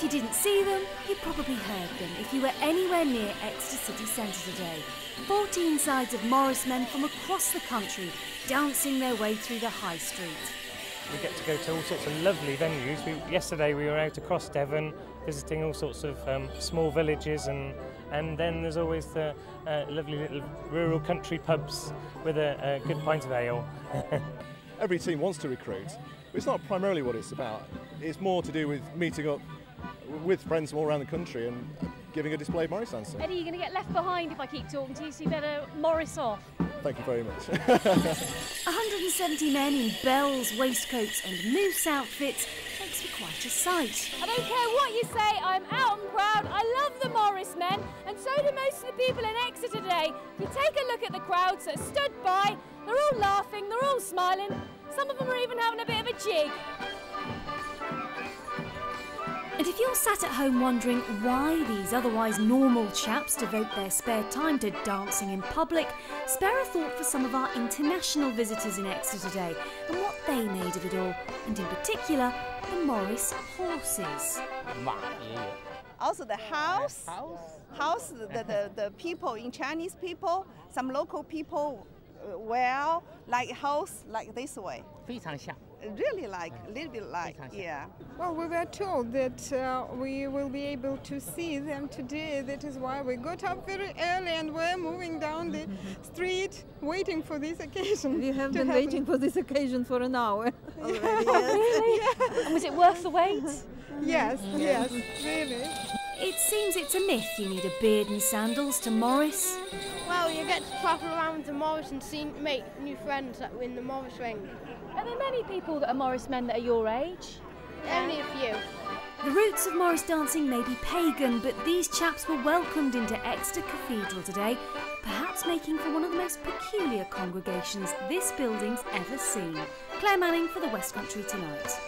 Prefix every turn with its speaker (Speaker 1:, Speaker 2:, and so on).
Speaker 1: if you didn't see them, you probably heard them if you were anywhere near Exeter City Centre today. 14 sides of Morris men from across the country dancing their way through the high street.
Speaker 2: We get to go to all sorts of lovely venues. We, yesterday we were out across Devon visiting all sorts of um, small villages and and then there's always the uh, lovely little rural country pubs with a, a good pint of ale.
Speaker 3: Every team wants to recruit, but it's not primarily what it's about. It's more to do with meeting up with friends from all around the country and giving a display of Morris dancing.
Speaker 4: Eddie, you're going to get left behind if I keep talking to you, so you better Morris off.
Speaker 3: Thank you very much.
Speaker 1: 170 men in bells, waistcoats, and moose outfits makes for quite a sight.
Speaker 4: I don't care what you say, I'm out and proud. I love the Morris men, and so do most of the people in Exeter today. If you take a look at the crowds that stood by, they're all laughing, they're all smiling. Some of them are even having a bit of a jig.
Speaker 1: And if you're sat at home wondering why these otherwise normal chaps devote their spare time to dancing in public, spare a thought for some of our international visitors in Exeter today and what they made of it all, and in particular, the Morris horses.
Speaker 5: Also the house, house, the, the, the people in Chinese people, some local people, well, like house like this way.
Speaker 6: 非常像。
Speaker 5: Really like, a little bit like, yeah.
Speaker 7: Well, we were told that uh, we will be able to see them today. That is why we got up very early and we're moving down the street waiting for this occasion.
Speaker 8: We have
Speaker 7: to
Speaker 8: been
Speaker 7: happen.
Speaker 8: waiting for this occasion for an hour already. yes.
Speaker 4: Really? And was it worth the wait?
Speaker 7: Yes, yes, really.
Speaker 1: It seems it's a myth you need a beard and sandals to Morris.
Speaker 9: Well, you get to travel around the Morris and see, make new friends that were in the Morris ring.
Speaker 4: Are there many people that are Morris men that are your age?
Speaker 9: Only a few.
Speaker 1: The roots of Morris dancing may be pagan, but these chaps were welcomed into Exeter Cathedral today, perhaps making for one of the most peculiar congregations this building's ever seen. Claire Manning for the West Country Tonight.